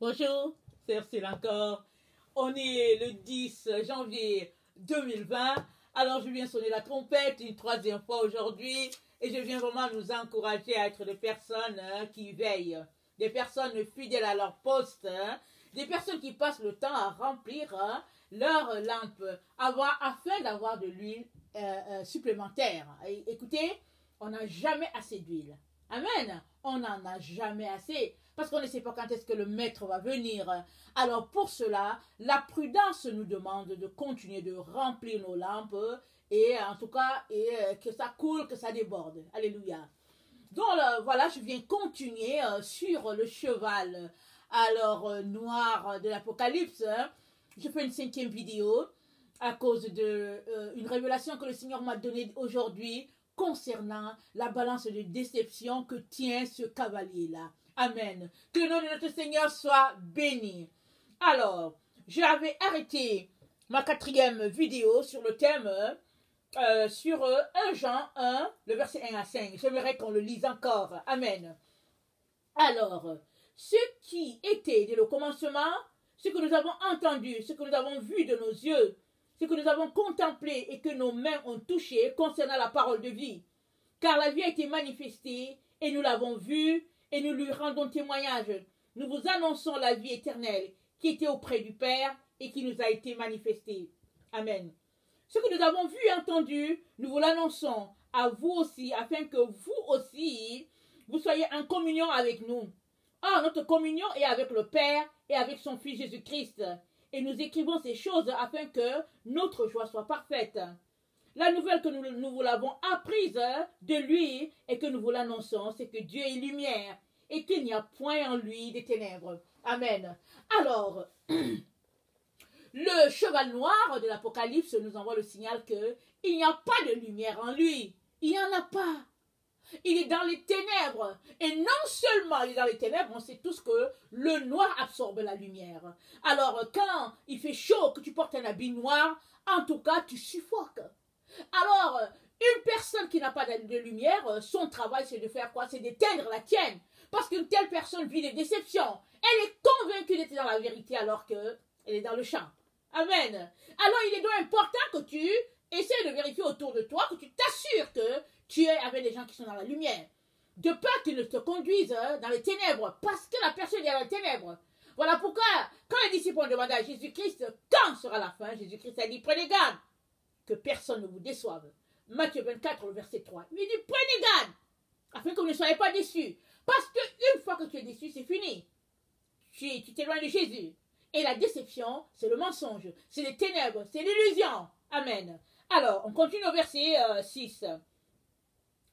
Bonjour, c'est encore. On est le 10 janvier 2020. Alors, je viens sonner la trompette une troisième fois aujourd'hui et je viens vraiment nous encourager à être des personnes hein, qui veillent, des personnes fidèles à leur poste, hein, des personnes qui passent le temps à remplir hein, leur lampe afin d'avoir de l'huile euh, euh, supplémentaire. Et, écoutez, on n'a jamais assez d'huile. Amen. On n'en a jamais assez parce qu'on ne sait pas quand est-ce que le maître va venir. Alors pour cela, la prudence nous demande de continuer de remplir nos lampes et en tout cas et, euh, que ça coule, que ça déborde. Alléluia. Donc euh, voilà, je viens continuer euh, sur le cheval alors noir de l'Apocalypse. Je fais une cinquième vidéo à cause de une révélation que le Seigneur m'a donnée aujourd'hui concernant la balance de déception que tient ce cavalier-là. Amen. Que le nom de notre Seigneur soit béni. Alors, j'avais arrêté ma quatrième vidéo sur le thème euh, sur 1 euh, Jean 1, le verset 1 à 5. J'aimerais qu'on le lise encore. Amen. Alors, ce qui était dès le commencement, ce que nous avons entendu, ce que nous avons vu de nos yeux, ce que nous avons contemplé et que nos mains ont touché concernant la parole de vie. Car la vie a été manifestée et nous l'avons vue et nous lui rendons témoignage. Nous vous annonçons la vie éternelle qui était auprès du Père et qui nous a été manifestée. Amen. Ce que nous avons vu et entendu, nous vous l'annonçons à vous aussi, afin que vous aussi, vous soyez en communion avec nous. Or, notre communion est avec le Père et avec son Fils Jésus-Christ. Et nous écrivons ces choses afin que notre joie soit parfaite. La nouvelle que nous, vous l'avons apprise de lui et que nous vous l'annonçons, c'est que Dieu est lumière et qu'il n'y a point en lui des ténèbres. Amen. Alors, le cheval noir de l'Apocalypse nous envoie le signal que il n'y a pas de lumière en lui. Il n'y en a pas. Il est dans les ténèbres. Et non seulement il est dans les ténèbres, on sait tous que le noir absorbe la lumière. Alors, quand il fait chaud, que tu portes un habit noir, en tout cas, tu suffoques. Alors, une personne qui n'a pas de lumière, son travail, c'est de faire quoi? C'est d'éteindre la tienne. Parce qu'une telle personne vit des déceptions. Elle est convaincue d'être dans la vérité alors qu'elle est dans le champ. Amen. Alors, il est donc important que tu essaies de vérifier autour de toi, que tu t'assures que tu es avec des gens qui sont dans la lumière. De peur qu'ils ne te conduisent dans les ténèbres, parce que la personne est dans les ténèbres. Voilà pourquoi, quand les disciples ont demandé à Jésus-Christ quand sera la fin, Jésus-Christ a dit prenez garde que personne ne vous déçoive. Matthieu 24, le verset 3. Il dit prenez garde afin que vous ne soyez pas déçus. Parce qu'une fois que tu es déçu, c'est fini. Tu t'éloignes de Jésus. Et la déception, c'est le mensonge, c'est les ténèbres, c'est l'illusion. Amen. Alors, on continue au verset 6. Euh,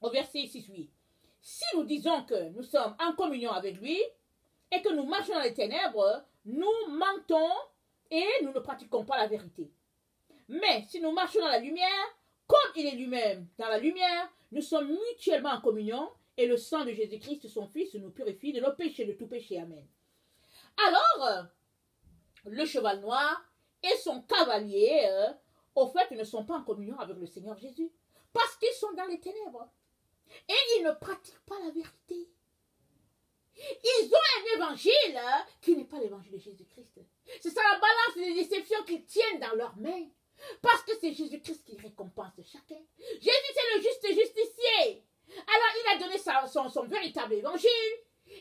au verset 6, oui. Si nous disons que nous sommes en communion avec lui et que nous marchons dans les ténèbres, nous mentons et nous ne pratiquons pas la vérité. Mais si nous marchons dans la lumière, comme il est lui-même dans la lumière, nous sommes mutuellement en communion et le sang de Jésus-Christ, son Fils, nous purifie de nos péchés, de tout péché. Amen. Alors, le cheval noir et son cavalier, euh, au fait, ne sont pas en communion avec le Seigneur Jésus. Parce qu'ils sont dans les ténèbres. Et ils ne pratiquent pas la vérité. Ils ont un évangile euh, qui n'est pas l'évangile de Jésus-Christ. C'est ça la balance des déceptions qu'ils tiennent dans leurs mains. Parce que c'est Jésus-Christ qui récompense chacun. Jésus, c'est le juste justicier. Alors, il a donné son, son véritable évangile.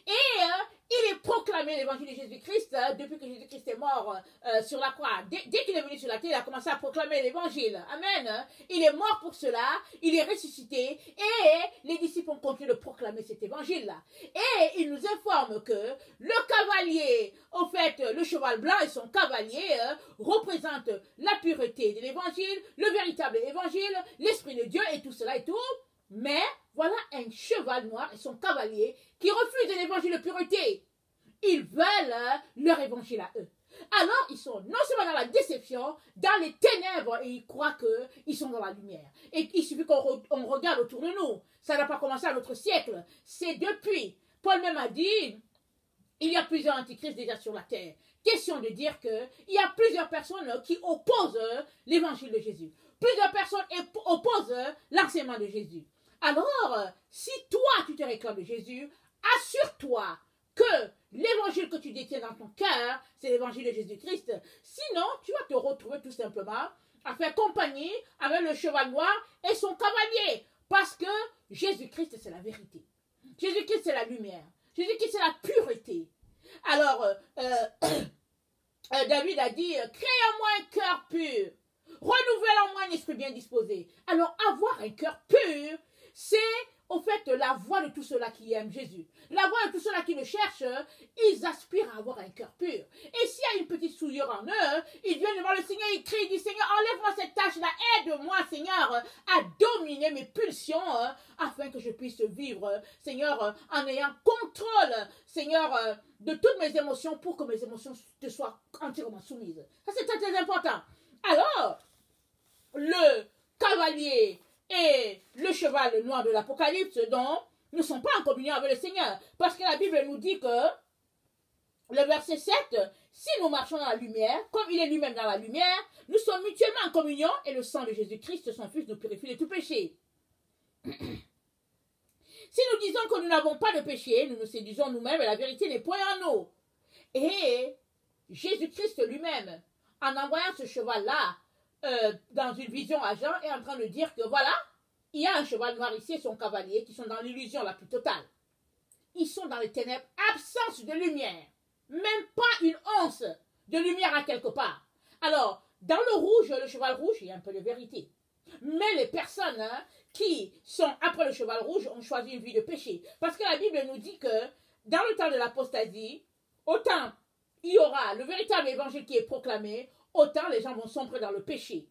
Et euh, il est proclamé l'évangile de Jésus-Christ euh, depuis que Jésus-Christ est mort euh, sur la croix. Dès, qu'il est venu sur la terre, il a commencé à proclamer l'évangile. Amen. Il est mort pour cela, il est ressuscité et les disciples ont continué de proclamer cet évangile-là. Et il nous informe que le cavalier, au fait, le cheval blanc et son cavalier représentent la pureté de l'évangile, le véritable évangile, l'esprit de Dieu et tout cela et tout. Mais voilà un cheval noir et son cavalier qui refusent l'évangile de pureté. Ils veulent hein, leur évangile à eux. Alors, ils sont non seulement dans la déception, dans les ténèbres, et ils croient qu'ils sont dans la lumière. Et il suffit qu'on regarde autour de nous. Ça n'a pas commencé à notre siècle. C'est depuis. Paul même a dit, il y a plusieurs antichrists déjà sur la terre. Question de dire qu'il y a plusieurs personnes qui opposent l'évangile de Jésus. Plusieurs personnes opposent l'enseignement de Jésus. Alors, si toi, tu te réclames de Jésus, assure-toi que l'évangile que tu détiens dans ton cœur, c'est l'évangile de Jésus-Christ. Sinon, tu vas te retrouver tout simplement à faire compagnie avec le cheval noir et son cavalier. Parce que Jésus-Christ, c'est la vérité. Jésus-Christ, c'est la lumière. Jésus-Christ, c'est la pureté. Alors, euh, euh, euh, David a dit, crée en moi un cœur pur. Renouvelle en moi un esprit bien disposé. Alors, avoir un cœur pur, c'est au fait la voix de tous ceux-là qui aiment Jésus. La voix de tous ceux-là qui le cherchent, ils aspirent à avoir un cœur pur. Et s'il y a une petite souillure en eux, ils viennent devant le Seigneur, ils crient, ils disent Seigneur, enlève-moi cette tâche-là, aide-moi, Seigneur, à dominer mes pulsions, afin que je puisse vivre, Seigneur, en ayant contrôle, Seigneur, de toutes mes émotions, pour que mes émotions te soient entièrement soumises. Ça, c'est très, très important. Alors, le cavalier et le cheval noir de l'Apocalypse, donc, ne sont pas en communion avec le Seigneur. Parce que la Bible nous dit que, le verset 7, si nous marchons dans la lumière, comme il est lui-même dans la lumière, nous sommes mutuellement en communion et le sang de Jésus-Christ, son Fils, nous purifie de tout péché. si nous disons que nous n'avons pas de péché, nous nous séduisons nous-mêmes et la vérité n'est point en nous. Et Jésus-Christ lui-même, en envoyant ce cheval-là euh, dans une vision à Jean, est en train de dire que voilà, il y a un cheval noir ici et son cavalier qui sont dans l'illusion la plus totale. Ils sont dans les ténèbres, absence de lumière. Même pas une once de lumière à quelque part. Alors, dans le rouge, le cheval rouge, il y a un peu de vérité. Mais les personnes hein, qui sont après le cheval rouge ont choisi une vie de péché. Parce que la Bible nous dit que dans le temps de l'apostasie, autant il y aura le véritable évangile qui est proclamé, autant les gens vont sombrer dans le péché.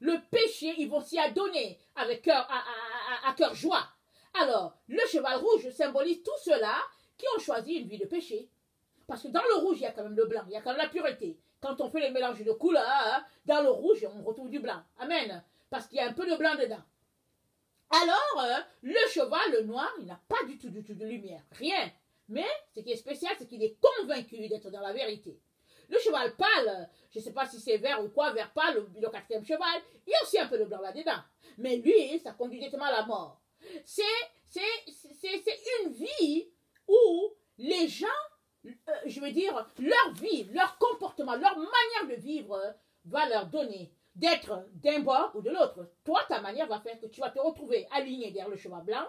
Le péché, ils vont s'y adonner avec cœur, à, cœur joie. Alors, le cheval rouge symbolise tous ceux-là qui ont choisi une vie de péché. Parce que dans le rouge, il y a quand même le blanc, il y a quand même la pureté. Quand on fait les mélanges de couleurs, hein, dans le rouge, on retrouve du blanc. Amen. Parce qu'il y a un peu de blanc dedans. Alors, euh, le cheval, le noir, il n'a pas du tout, du tout de lumière. Rien. Mais ce qui est spécial, c'est qu'il est convaincu d'être dans la vérité. Le cheval pâle, je ne sais pas si c'est vert ou quoi, vert pâle, le, quatrième cheval, il y a aussi un peu de blanc là-dedans. Mais lui, ça conduit directement à la mort. C'est une vie où les gens, euh, je veux dire, leur vie, leur comportement, leur manière de vivre va leur donner d'être d'un bord ou de l'autre. Toi, ta manière va faire que tu vas te retrouver aligné derrière le cheval blanc,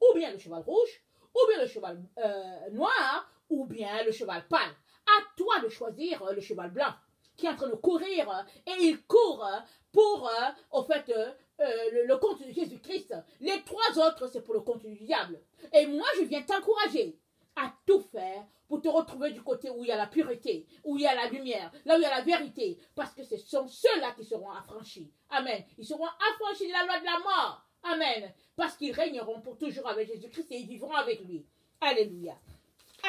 ou bien le cheval rouge, ou bien le cheval euh, noir, ou bien le cheval pâle. À toi de choisir euh, le cheval blanc qui est en train de courir euh, et il court euh, pour, au fait, le, compte de Jésus-Christ. Les trois autres, c'est pour le compte du diable. Et moi, je viens t'encourager à tout faire pour te retrouver du côté où il y a la pureté, où il y a la lumière, là où il y a la vérité, parce que ce sont ceux-là qui seront affranchis. Amen. Ils seront affranchis de la loi de la mort. Amen. Parce qu'ils régneront pour toujours avec Jésus-Christ et ils vivront avec lui. Alléluia.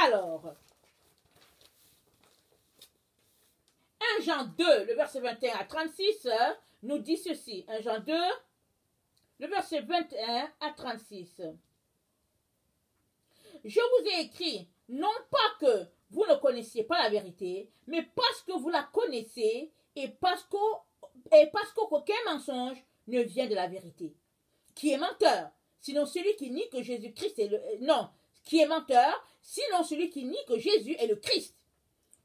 Alors, 1 Jean 2, le verset 21 à 36, nous dit ceci. 1 Jean 2, le verset 21 à 36. Je vous ai écrit, non pas que vous ne connaissiez pas la vérité, mais parce que vous la connaissez et parce qu'aucun mensonge ne vient de la vérité. Qui est menteur Sinon celui qui nie que Jésus-Christ est le... Euh, non, qui est menteur Sinon celui qui nie que Jésus est le Christ.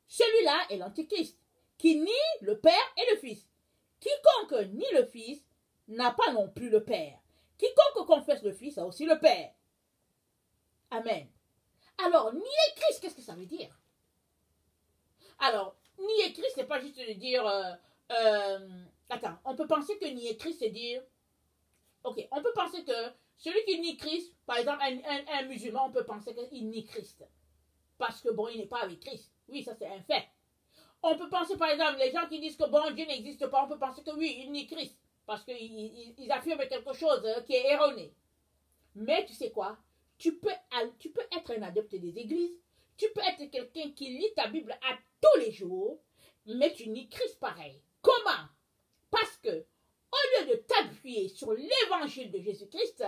Celui-là est l'Antichrist qui nie le Père et le Fils. Quiconque nie le Fils n'a pas non plus le Père. Quiconque confesse le Fils a aussi le Père. Amen. Alors, nier Christ, qu'est-ce que ça veut dire? Alors, nier Christ, c'est pas juste de dire. Euh, euh, attends, on peut penser que nier Christ, c'est dire. Ok, on peut penser que celui qui nie Christ, par exemple, un, un musulman, on peut penser qu'il nie Christ. Parce que bon, il n'est pas avec Christ. Oui, ça c'est un fait. On peut penser, par exemple, les gens qui disent que bon, Dieu n'existe pas, on peut penser que oui, il nie Christ. Parce qu'ils affirment quelque chose euh, qui est erroné. Mais tu sais quoi? Tu peux, être un adepte des églises, tu peux être quelqu'un qui lit ta Bible à tous les jours, mais tu nies Christ pareil. Comment? Parce que, au lieu de t'appuyer sur l'évangile de Jésus-Christ,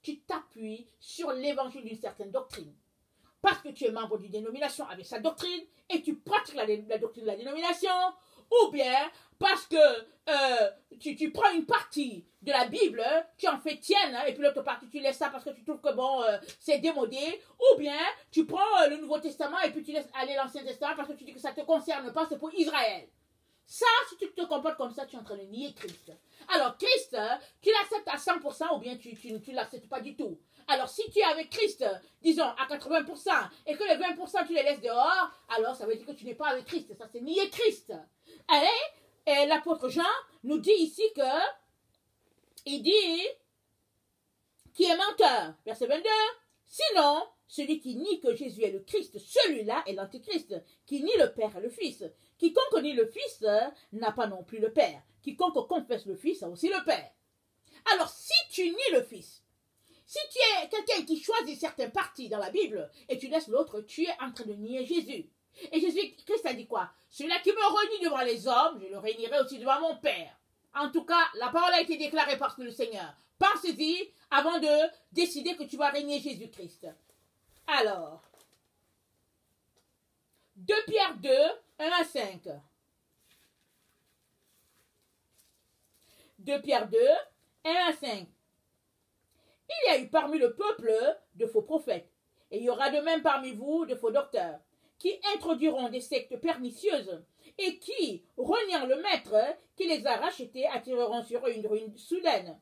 tu t'appuies sur l'évangile d'une certaine doctrine parce que tu es membre d'une dénomination avec sa doctrine et tu pratiques la, doctrine de la dénomination, ou bien parce que euh, tu, prends une partie de la Bible, tu en fais tienne, et puis l'autre partie, tu laisses ça parce que tu trouves que bon, euh, c'est démodé, ou bien tu prends euh, le Nouveau Testament et puis tu laisses aller l'Ancien Testament parce que tu dis que ça ne te concerne pas, c'est pour Israël. Ça, si tu te comportes comme ça, tu es en train de nier Christ. Alors, Christ, tu l'acceptes à 100% ou bien tu ne tu, l'acceptes pas du tout. Alors, si tu es avec Christ, disons, à 80%, et que les 20% tu les laisses dehors, alors ça veut dire que tu n'es pas avec Christ. Ça, c'est nier Christ. Allez, et l'apôtre Jean nous dit ici que, il dit, qui est menteur. Verset 22. Sinon, celui qui nie que Jésus est le Christ, celui-là est l'antichrist, qui nie le Père et le Fils. Quiconque nie le Fils n'a pas non plus le Père. Quiconque confesse le Fils a aussi le Père. Alors, si tu nies le Fils, si tu es quelqu'un qui choisit certaines parties dans la Bible et tu laisses l'autre, tu es en train de nier Jésus. Et Jésus Christ a dit quoi? Celui-là qui me renie devant les hommes, je le réunirai aussi devant mon Père. En tout cas, la parole a été déclarée par le Seigneur. Pense-y avant de décider que tu vas régner Jésus-Christ. Alors, 2 Pierre 2, 1 à 5. 2 Pierre 2, 1 à 5. Il y a eu parmi le peuple de faux prophètes, et il y aura de même parmi vous de faux docteurs qui introduiront des sectes pernicieuses et qui, reniant le maître qui les a rachetés, attireront sur eux une ruine soudaine.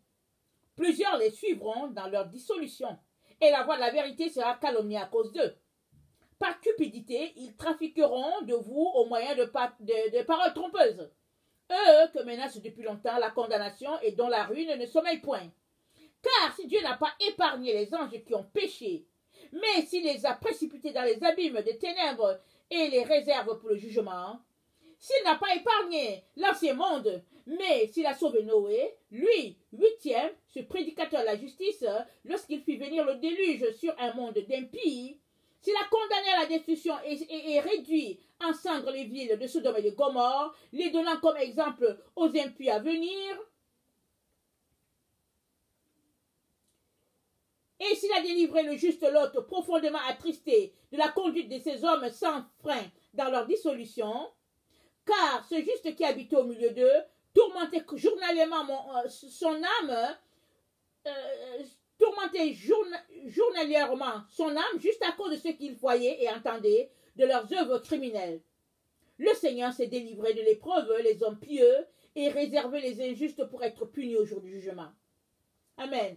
Plusieurs les suivront dans leur dissolution, et la voix de la vérité sera calomniée à cause d'eux. Par cupidité, ils trafiqueront de vous au moyen de, de paroles trompeuses. Eux que menace depuis longtemps la condamnation et dont la ruine ne sommeille point. Car si Dieu n'a pas épargné les anges qui ont péché, mais s'il les a précipités dans les abîmes des ténèbres et les réserve pour le jugement, s'il n'a pas épargné l'ancien monde, mais s'il a sauvé Noé, lui, huitième, ce prédicateur de la justice, lorsqu'il fit venir le déluge sur un monde d'impies, s'il a condamné à la destruction et, réduit en cendres les villes de Sodome et de Gomorre, les donnant comme exemple aux impies à venir, Et s'il a délivré le juste Lot profondément attristé de la conduite de ces hommes sans frein dans leur dissolution, car ce juste qui habitait au milieu d'eux tourmentait journalièrement euh, son âme, euh, tourmentait journalièrement son âme juste à cause de ce qu'il voyait et entendait de leurs œuvres criminelles. Le Seigneur s'est délivré de l'épreuve, les hommes pieux, et réservé les injustes pour être punis au jour du jugement. Amen.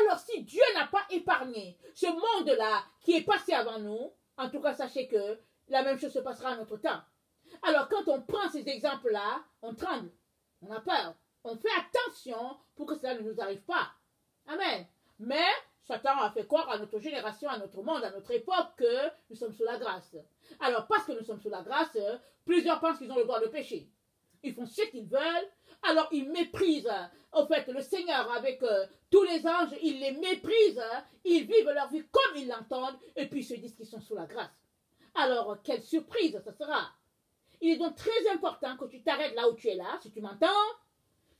Alors si Dieu n'a pas épargné ce monde-là qui est passé avant nous, en tout cas sachez que la même chose se passera à notre temps. Alors quand on prend ces exemples-là, on tremble, on a peur, on fait attention pour que cela ne nous arrive pas. Amen. Mais Satan a fait croire à notre génération, à notre monde, à notre époque que nous sommes sous la grâce. Alors parce que nous sommes sous la grâce, plusieurs pensent qu'ils ont le droit de pécher. Ils font ce qu'ils veulent, alors ils méprisent en fait le Seigneur avec euh, tous les anges, ils les méprisent, hein. ils vivent leur vie comme ils l'entendent, et puis ils se disent qu'ils sont sous la grâce. Alors, quelle surprise ce sera. Il est donc très important que tu t'arrêtes là où tu es là, si tu m'entends,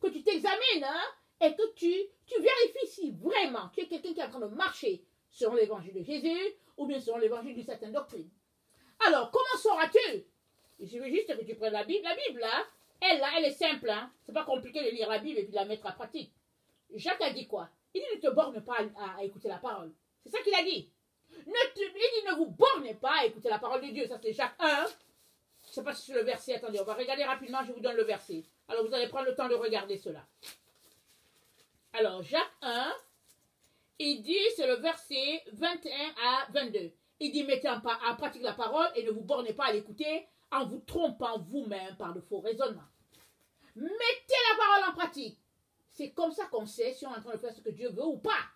que tu t'examines, hein, et que tu, tu vérifies si vraiment tu es quelqu'un qui est en train de marcher selon l'évangile de Jésus, ou bien selon l'évangile d'une certaine doctrine. Alors, comment sauras-tu? Je veux juste que tu prennes la Bible. La Bible, là, elle, là, elle est simple. Hein? C'est pas compliqué de lire la Bible et puis de la mettre à pratique. Jacques a dit quoi? Il dit ne te borne pas à, écouter la parole. C'est ça qu'il a dit. Il dit ne vous bornez pas à écouter la parole de Dieu. Ça, c'est Jacques 1. Je sais pas si c'est le verset. Attendez, on va regarder rapidement. Je vous donne le verset. Alors, vous allez prendre le temps de regarder cela. Alors, Jacques 1, il dit, c'est le verset 21 à 22. Il dit, mettez en, en pratique la parole et ne vous bornez pas à l'écouter en vous trompant vous-même par de faux raisonnements. Mettez la parole en pratique. C'est comme ça qu'on sait si on est en train de faire ce que Dieu veut ou pas.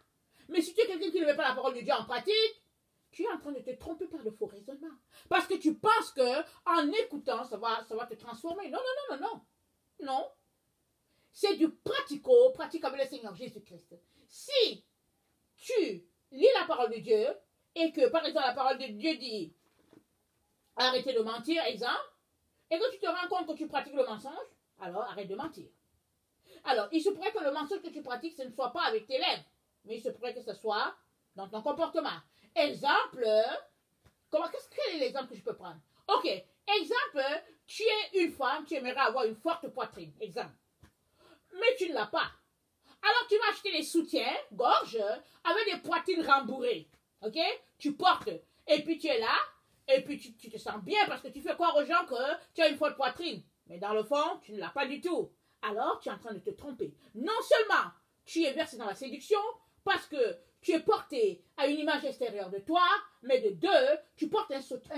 Mais si tu es quelqu'un qui ne met pas la parole de Dieu en pratique, tu es en train de te tromper par de faux raisonnements. Parce que tu penses que en écoutant, ça va, ça va te transformer. Non, non, non, non, non. Non. C'est du pratico, pratique avec le Seigneur Jésus-Christ. Si tu lis la parole de Dieu et que, par exemple, la parole de Dieu dit arrêtez de mentir, exemple, et que tu te rends compte que tu pratiques le mensonge, alors arrête de mentir. Alors, il se pourrait que le mensonge que tu pratiques, ce ne soit pas avec tes lèvres, mais il se pourrait que ce soit dans ton comportement. Exemple, comment, qu'est-ce, quel est l'exemple que je peux prendre? Ok, exemple, tu es une femme, tu aimerais avoir une forte poitrine, exemple. Mais tu ne l'as pas. Alors tu vas acheter des soutiens, gorge, avec des poitrines rembourrées. Ok? Tu portes. Et puis tu es là, et puis tu, te sens bien parce que tu fais croire aux gens que tu as une forte poitrine. Mais dans le fond, tu ne l'as pas du tout. Alors tu es en train de te tromper. Non seulement tu es versé dans la séduction, parce que tu es porté à une image extérieure de toi, mais de deux, tu portes un, soutien,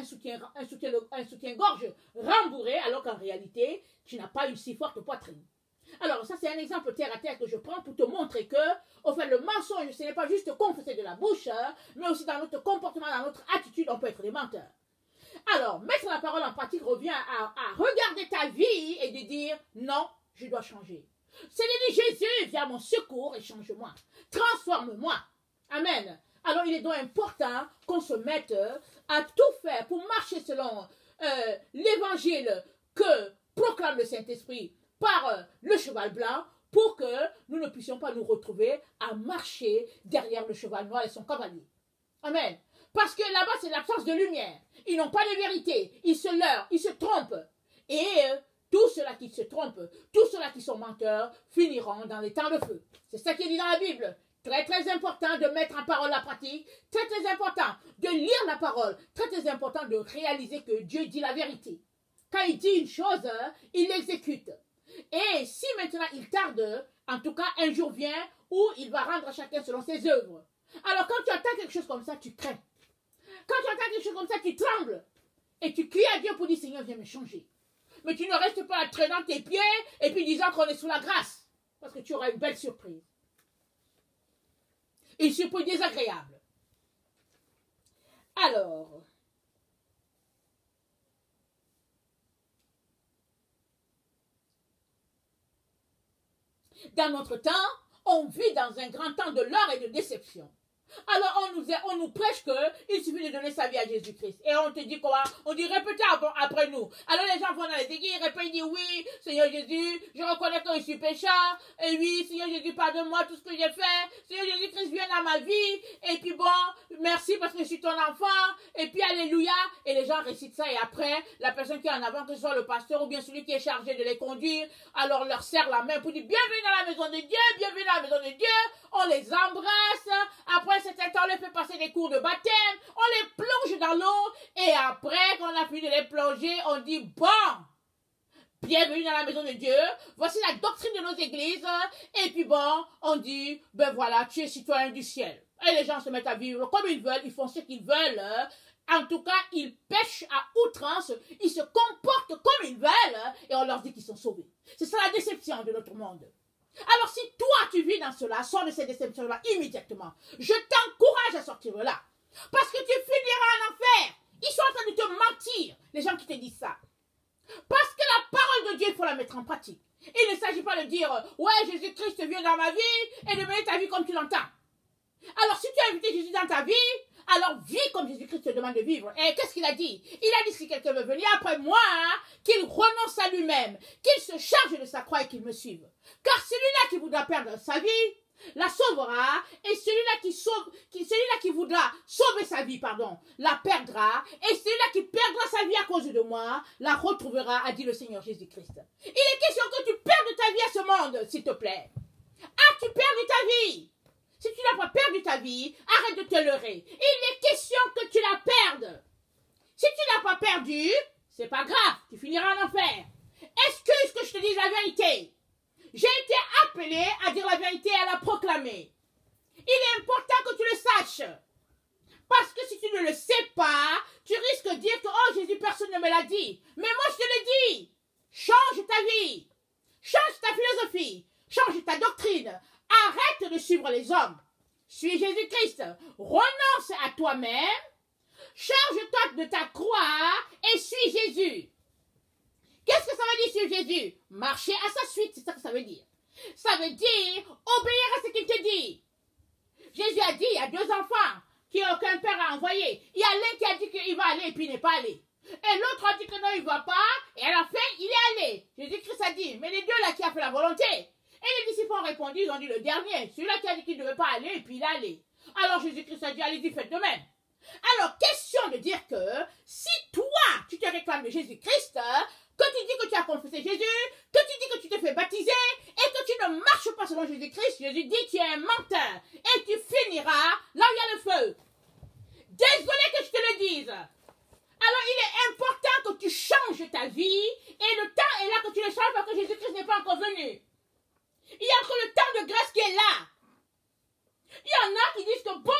un, soutien, un soutien-gorge rembourré, alors qu'en réalité, tu n'as pas une si forte poitrine. Alors, ça, c'est un exemple terre à terre que je prends pour te montrer que, au fait, le mensonge, ce n'est pas juste confesser de la bouche, hein, mais aussi dans notre comportement, dans notre attitude, on peut être des menteurs. Alors, mettre la parole en pratique revient à, regarder ta vie et de dire non, je dois changer. C'est de dire Jésus, viens à mon secours et change-moi. Transforme-moi. Amen. Alors il est donc important qu'on se mette à tout faire pour marcher selon euh, l'évangile que proclame le Saint-Esprit par euh, le cheval blanc pour que nous ne puissions pas nous retrouver à marcher derrière le cheval noir et son cavalier. Amen. Parce que là-bas, c'est l'absence de lumière. Ils n'ont pas de vérité. Ils se leurrent, ils se trompent. Et euh, tous ceux-là qui se trompent, tous ceux-là qui sont menteurs, finiront dans les temps de feu. C'est ça qui est dit dans la Bible. Très très important de mettre en parole la pratique. Très très important de lire la parole. Très très important de réaliser que Dieu dit la vérité. Quand il dit une chose, il l'exécute. Et si maintenant il tarde, en tout cas un jour vient où il va rendre à chacun selon ses œuvres. Alors quand tu attends quelque chose comme ça, tu crains. Quand tu attends quelque chose comme ça, tu trembles. Et tu cries à Dieu pour dire Seigneur, viens me changer. Mais tu ne restes pas à traîner tes pieds et puis disant qu'on est sous la grâce. Parce que tu auras une belle surprise. Une surprise désagréable. Alors, dans notre temps, on vit dans un grand temps de l'or et de déception. Alors on nous, on nous prêche qu'il suffit de donner sa vie à Jésus-Christ. Et on te dit quoi? On dit répétez après nous. Alors les gens vont dans les églises, ils répètent, ils disent oui, Seigneur Jésus, je reconnais que je suis pécheur. Et oui, Seigneur Jésus, pardonne-moi tout ce que j'ai fait. Seigneur Jésus-Christ, viens dans ma vie. Et puis bon, merci parce que je suis ton enfant. Et puis alléluia. Et les gens récitent ça. Et après, la personne qui est en avant, que ce soit le pasteur ou bien celui qui est chargé de les conduire, alors leur serre la main pour dire bienvenue dans la maison de Dieu, bienvenue dans la maison de Dieu. On les embrasse. Après, c'est temps, on les fait passer des cours de baptême, on les plonge dans l'eau, et après, quand on a fini de les plonger, on dit, bon, bienvenue dans la maison de Dieu, voici la doctrine de nos églises, et puis bon, on dit, ben voilà, tu es citoyen du ciel. Et les gens se mettent à vivre comme ils veulent, ils font ce qu'ils veulent, en tout cas, ils pêchent à outrance, ils se comportent comme ils veulent, et on leur dit qu'ils sont sauvés. C'est ça la déception de notre monde. Alors si toi tu vis dans cela, sors de cette déception-là immédiatement. Je t'encourage à sortir de là. Parce que tu finiras en enfer. Ils sont en train de te mentir, les gens qui te disent ça. Parce que la parole de Dieu, il faut la mettre en pratique. Il ne s'agit pas de dire, ouais, Jésus-Christ vient dans ma vie et de mener ta vie comme tu l'entends. Alors si tu as invité Jésus dans ta vie, alors vis comme Jésus-Christ te demande de vivre. Et qu'est-ce qu'il a dit? Il a dit si quelqu'un veut venir après moi, hein, qu'il renonce à lui-même, qu'il se charge de sa croix et qu'il me suive. Car celui-là qui voudra perdre sa vie, la sauvera, et celui-là qui voudra sauver sa vie, pardon, la perdra, et celui-là qui perdra sa vie à cause de moi, la retrouvera, a dit le Seigneur Jésus-Christ. Il est question que tu perdes ta vie à ce monde, s'il te plaît. As-tu perdu ta vie si tu n'as pas perdu ta vie, arrête de te leurrer. Il est question que tu la perdes. Si tu n'as pas perdu, c'est pas grave, tu finiras en enfer. Excuse que je te dise la vérité. J'ai été appelé à dire la vérité à la proclamer. Il est important que tu le saches. Parce que si tu ne le sais pas, tu risques de dire que, oh Jésus, personne ne me l'a dit. Mais moi, je te le dis. Change ta vie. Change ta philosophie. Change ta doctrine. Arrête de suivre les hommes. Suis Jésus-Christ. Renonce à toi-même. Charge-toi de ta croix et suis Jésus. Qu'est-ce que ça veut dire suivre Jésus? Marcher à sa suite, c'est ça que ça veut dire. Ça veut dire obéir à ce qu'il te dit. Jésus a dit, il y a deux enfants qui aucun père a envoyé. Il y a l'un qui a dit qu'il va aller et puis il n'est pas allé. Et l'autre a dit que non, il ne va pas. Et à la fin, il est allé. Jésus-Christ a dit, mais les deux là qui a fait la volonté, et les disciples ont répondu, ils ont dit le dernier, celui-là qui a dit qu'il ne devait pas aller, et puis il est allé. Alors Jésus-Christ a dit, allez-y, faites de même. Alors, question de dire que si toi, tu te réclames Jésus-Christ, Jésus, que tu dis que tu te fais baptiser et que tu ne marches pas selon Jésus-Christ, Jésus dit tu es un menteur et tu finiras là où il y a le feu. Désolé que je te le dise. Alors il est important que tu changes ta vie et le temps est là que tu le changes parce que Jésus-Christ n'est pas encore venu. Il y a encore le temps de grâce qui est là. Il y en a qui disent que bon,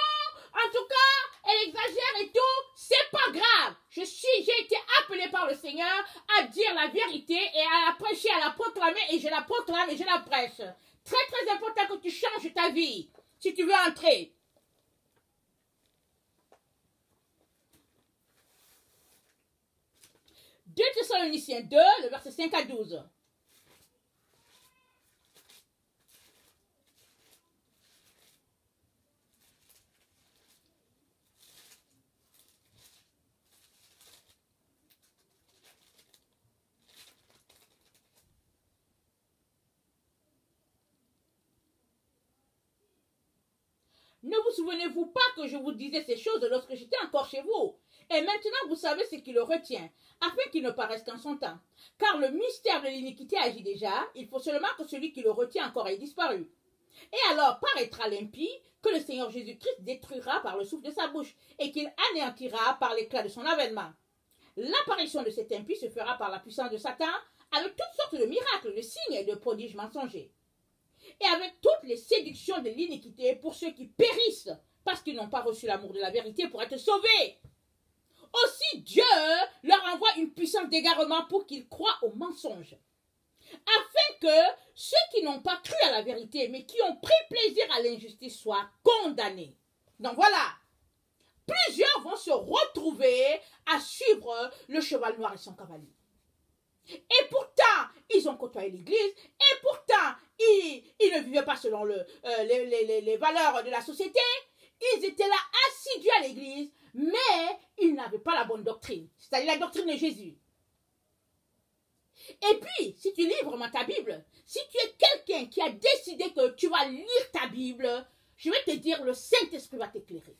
en tout cas, elle exagère et tout, c'est pas grave. Je suis, j'ai été appelé par le Seigneur à dire la vérité et à la prêcher, à la proclamer et je la proclame et je la prêche. Très très important que tu changes ta vie si tu veux entrer. 2 Thessaloniciens 2, le verset 5 à 12. Ne vous souvenez-vous pas que je vous disais ces choses lorsque j'étais encore chez vous? Et maintenant vous savez ce qui le retient, afin qu'il ne paraisse qu'en son temps. Car le mystère de l'iniquité agit déjà, il faut seulement que celui qui le retient encore ait disparu. Et alors paraîtra l'impie que le Seigneur Jésus-Christ détruira par le souffle de sa bouche, et qu'il anéantira par l'éclat de son avènement. L'apparition de cet impie se fera par la puissance de Satan, avec toutes sortes de miracles, de signes et de prodiges mensongers et avec toutes les séductions de l'iniquité pour ceux qui périssent parce qu'ils n'ont pas reçu l'amour de la vérité pour être sauvés. Aussi Dieu leur envoie une puissance d'égarement pour qu'ils croient au mensonge, afin que ceux qui n'ont pas cru à la vérité, mais qui ont pris plaisir à l'injustice, soient condamnés. Donc voilà, plusieurs vont se retrouver à suivre le cheval noir et son cavalier. Et pourtant, ils ont côtoyé l'Église. Et pourtant, ils, ne vivaient pas selon euh, les, les, valeurs de la société. Ils étaient là assidus à l'Église, mais ils n'avaient pas la bonne doctrine, c'est-à-dire la doctrine de Jésus. Et puis, si tu lis vraiment ta Bible, si tu es quelqu'un qui a décidé que tu vas lire ta Bible, je vais te dire, le Saint-Esprit va t'éclairer.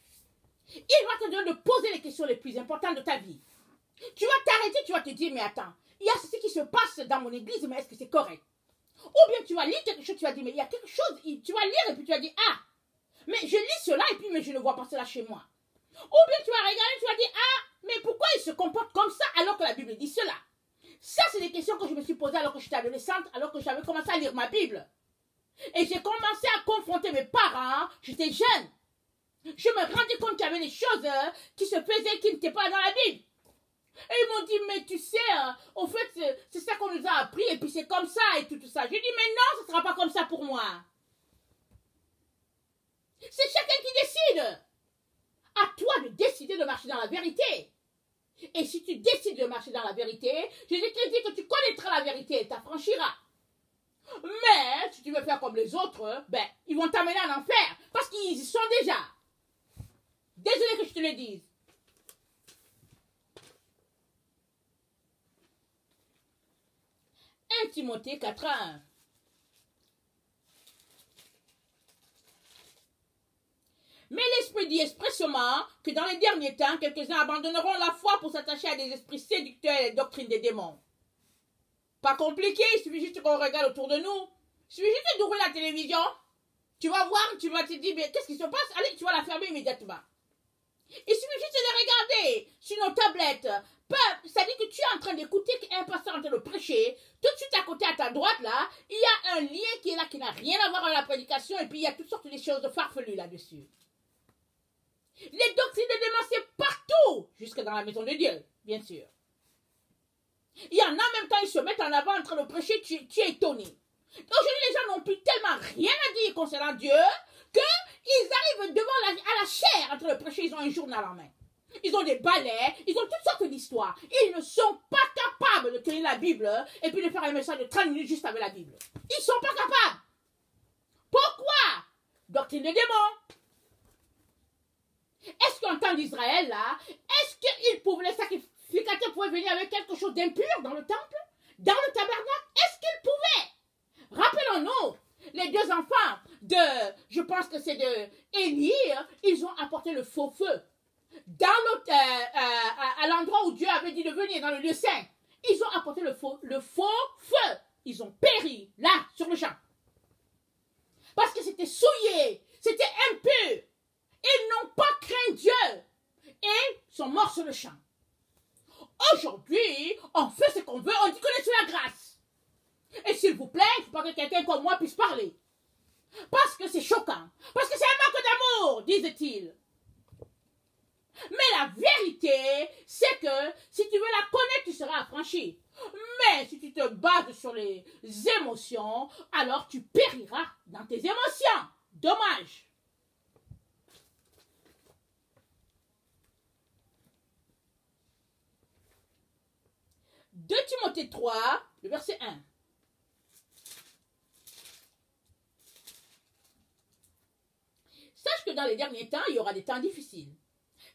Il va te donner de poser les questions les plus importantes de ta vie. Tu vas t'arrêter, tu vas te dire, mais attends, il y a ceci qui se passe dans mon église, mais est-ce que c'est correct? Ou bien tu vas lire quelque chose, tu vas dire, mais il y a quelque chose, tu vas lire et puis tu vas dire, ah, mais je lis cela et puis mais je ne vois pas cela chez moi. Ou bien tu vas regarder, tu vas dire, ah, mais pourquoi il se comporte comme ça alors que la Bible dit cela? Ça, c'est des questions que je me suis posées alors que j'étais adolescente, alors que j'avais commencé à lire ma Bible. Et j'ai commencé à confronter mes parents, j'étais jeune. Je me rendais compte qu'il y avait des choses euh, qui se faisaient qui n'étaient pas dans la Bible. Et ils m'ont dit, mais tu sais, hein, au fait, c'est ça qu'on nous a appris, et puis c'est comme ça, et tout, ça. J'ai dit, mais non, ce ne sera pas comme ça pour moi. C'est chacun qui décide. À toi de décider de marcher dans la vérité. Et si tu décides de marcher dans la vérité, je te dis que tu connaîtras la vérité et t'affranchiras. Mais si tu veux faire comme les autres, ben, ils vont t'amener en enfer parce qu'ils y sont déjà. Désolé que je te le dise. 1 Timothée 4 1. Mais l'Esprit dit expressément que dans les derniers temps, quelques-uns abandonneront la foi pour s'attacher à des esprits séducteurs et doctrines des démons. Pas compliqué, il suffit juste qu'on regarde autour de nous. Il suffit juste d'ouvrir la télévision. Tu vas voir, tu vas te dire, mais qu'est-ce qui se passe? Allez, tu vas la fermer immédiatement. Il suffit juste de regarder sur nos tablettes. C'est-à-dire que tu es en train d'écouter un pasteur en train de prêcher. Tout de suite à côté, à ta droite, là, il y a un lien qui est là, qui n'a rien à voir avec la prédication. Et puis, il y a toutes sortes de choses farfelues là-dessus. Les doctrines de démons, c'est partout, jusque dans la maison de Dieu, bien sûr. Il y en a même quand ils se mettent en avant en train de prêcher, tu, es étonné. Aujourd'hui, les gens n'ont plus tellement rien à dire concernant Dieu qu'ils arrivent devant la, à la chair en train de prêcher, ils ont un journal en main. Ils ont des balais, ils ont toutes sortes d'histoires. Ils ne sont pas capables de tenir la Bible et puis de faire un message de 30 minutes juste avec la Bible. Ils ne sont pas capables. Pourquoi? Doctrine des démons. Est-ce qu'en temps d'Israël, là, est-ce qu'ils pouvaient, les sacrificateurs pouvaient venir avec quelque chose d'impur dans le temple? Dans le tabernacle? Est-ce qu'ils pouvaient? Rappelons-nous, les deux enfants de, je pense que c'est de Élie, ils ont apporté le faux feu. Dans euh, euh, à l'endroit où Dieu avait dit de venir, dans le lieu saint, ils ont apporté le faux, feu. Ils ont péri là, sur le champ. Parce que c'était souillé, c'était impur. Ils n'ont pas craint Dieu et sont morts sur le champ. Aujourd'hui, on fait ce qu'on veut, on dit qu'on est sur la grâce. Et s'il vous plaît, il faut pas que quelqu'un comme moi puisse parler. Parce que c'est choquant. Parce que c'est un manque d'amour, disait-il. Mais la vérité, c'est que si tu veux la connaître, tu seras affranchi. Mais si tu te bases sur les émotions, alors tu périras dans tes émotions. Dommage. 2 Timothée 3, le verset 1. Sache que dans les derniers temps, il y aura des temps difficiles.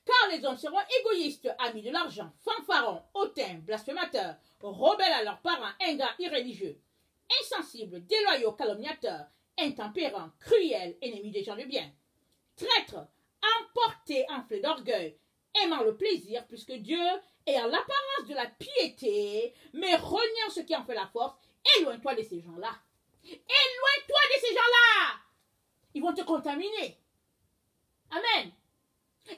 Car les hommes seront égoïstes, amis de l'argent, fanfarons, hautains, blasphémateurs, rebelles à leurs parents, ingrats, irréligieux, insensibles, déloyaux, calomniateurs, intempérants, cruels, ennemis des gens de bien, traîtres, emportés, enflés d'orgueil, aimant le plaisir plus que Dieu, ayant l'apparence de la piété, mais reniant ce qui en fait la force, éloigne-toi de ces gens-là. Éloigne-toi de ces gens-là. Ils vont te contaminer. Amen.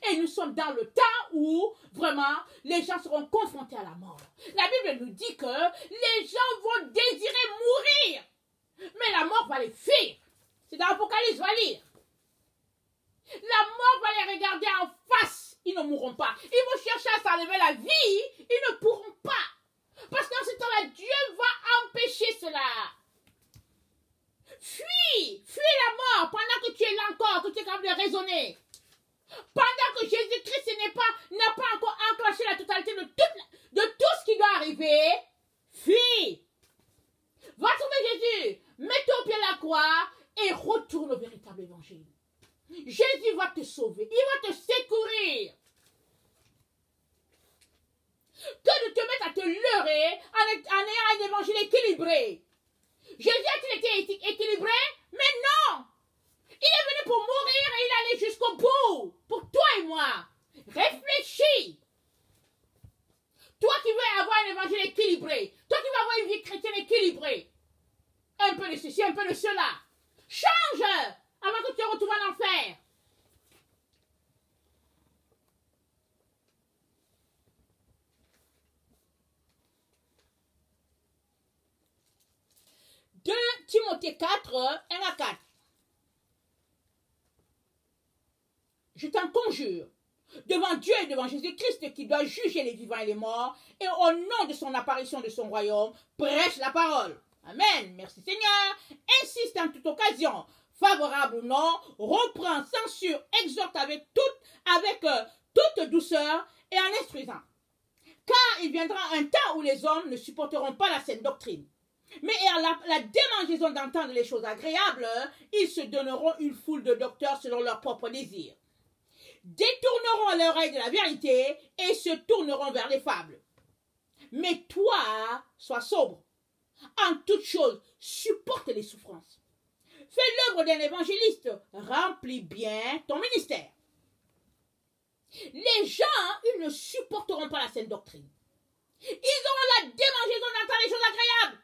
Et nous sommes dans le temps où vraiment les gens seront confrontés à la mort. La Bible nous dit que les gens vont désirer mourir, mais la mort va les fuir. C'est dans l'Apocalypse, va lire. La mort va les regarder en face. Ils ne mourront pas. Ils vont chercher à s'enlever la vie. Ils ne pourront pas. Parce qu'en ce temps-là, Dieu va empêcher cela. Fuis. Fuis la mort pendant que tu es là encore, que tu es capable de raisonner. Pendant que Jésus-Christ n'a pas, pas encore enclenché la totalité de tout, ce qui doit arriver, fuis. Va trouver Jésus, mets-toi au pied la croix et retourne au véritable évangile. Jésus va te sauver, il va te secourir. Que de te mettre à te leurrer en, ayant un évangile équilibré. Jésus a-t-il été équilibré? Mais non Il est venu pour mourir et il allait jusqu'au bout. Pour toi et moi. Réfléchis. Toi qui veux avoir un évangile équilibré. Toi qui veux avoir une vie chrétienne équilibrée. Un peu de ceci, un peu de cela. Change avant que tu retrouves en enfer. De Timothée 4, 1 à 4. Je t'en conjure, devant Dieu et devant Jésus-Christ qui doit juger les vivants et les morts, et au nom de son apparition de son royaume, prêche la parole. Amen. Merci Seigneur. Insiste en toute occasion favorable ou non, reprend, censure, exhorte avec toute, avec euh, toute douceur et en instruisant. Car il viendra un temps où les hommes ne supporteront pas la saine doctrine. Mais à la, la démangeaison d'entendre les choses agréables, ils se donneront une foule de docteurs selon leurs propres désirs. Détourneront l'oreille de la vérité et se tourneront vers les fables. Mais toi, sois sobre. En toutes choses, supporte les souffrances Fais l'œuvre d'un évangéliste. Remplis bien ton ministère. Les gens, ils ne supporteront pas la saine doctrine. Ils auront la démangeaison d'entendre les choses agréables.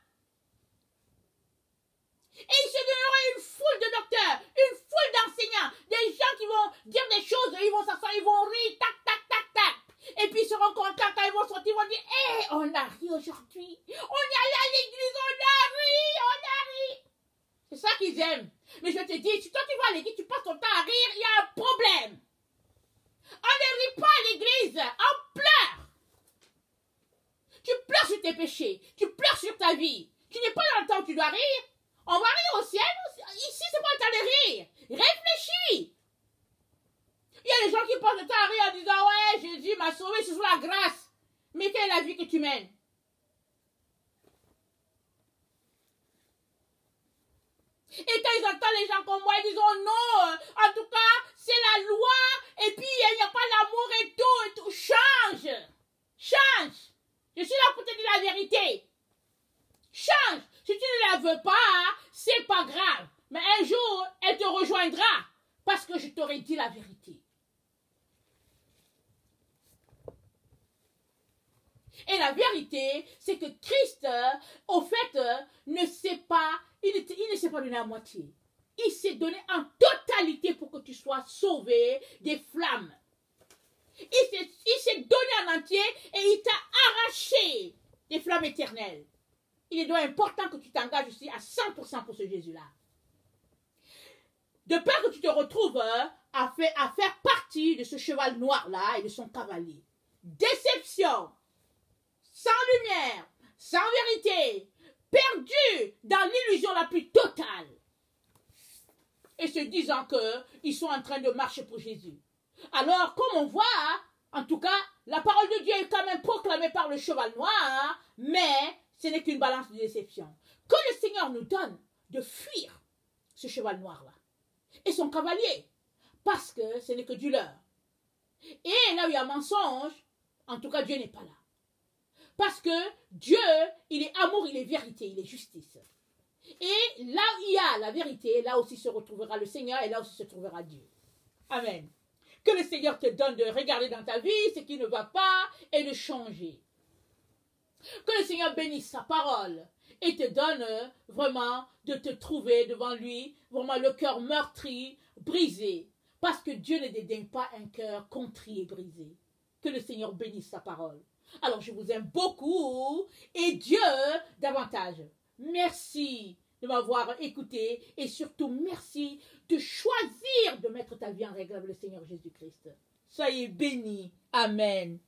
Et ils se donneront une foule de docteurs, une foule d'enseignants, des gens qui vont dire des choses, ils vont s'asseoir, ils vont rire, tac, tac, tac, tac. Et puis ils seront contents quand ils vont sortir, ils vont dire, hé, eh, on a ri aujourd'hui. On est allé à l'église, on a ri, on a ri. C'est ça qu'ils aiment. Mais je te dis, si toi tu vas à l'église, tu passes ton temps à rire, il y a un problème. On ne rit pas à l'église, on pleure. Tu pleures sur tes péchés, tu pleures sur ta vie. Tu n'es pas dans le temps où tu dois rire. On va rire au ciel. Ici, c'est pas le temps de rire. Réfléchis. Il y a des gens qui passent le temps à rire en disant Ouais, Jésus m'a sauvé, c'est sous la grâce. Mais quelle est la vie que tu mènes Et quand ils entendent les gens comme moi, ils disent oh non, euh, en tout cas, c'est la loi, et puis il n'y a pas l'amour et tout, et tout. Change Change Je suis là pour te dire la vérité. Change Pas, c'est pas grave. Mais un jour, elle te rejoindra parce que je t'aurai dit la vérité. Et la vérité, c'est que Christ, au fait, ne sait pas, il, il ne s'est pas donné à moitié. Il s'est donné en totalité pour que tu sois sauvé des flammes. Il s'est donné en entier et il t'a arraché des flammes éternelles. Il est donc important que tu t'engages aussi à 100% pour ce Jésus-là. De peur que tu te retrouves à faire, à faire partie de ce cheval noir-là et de son cavalier. Déception, sans lumière, sans vérité, perdu dans l'illusion la plus totale. Et se disant qu'ils sont en train de marcher pour Jésus. Alors, comme on voit, en tout cas, la parole de Dieu est quand même proclamée par le cheval noir, mais ce n'est qu'une balance de déception. Que le Seigneur nous donne de fuir ce cheval noir-là et son cavalier, parce que ce n'est que du leurre. Et là où il y a mensonge, en tout cas, Dieu n'est pas là. Parce que Dieu, il est amour, il est vérité, il est justice. Et là où il y a la vérité, là aussi se retrouvera le Seigneur et là aussi se trouvera Dieu. Amen. Que le Seigneur te donne de regarder dans ta vie ce qui ne va pas et de changer. Que le Seigneur bénisse sa parole et te donne vraiment de te trouver devant lui, vraiment le cœur meurtri, brisé. Parce que Dieu ne dédaigne pas un cœur contrit et brisé. Que le Seigneur bénisse sa parole. Alors je vous aime beaucoup et Dieu davantage. Merci de m'avoir écouté et surtout merci de choisir de mettre ta vie en règle avec le Seigneur Jésus-Christ. Soyez bénis. Amen.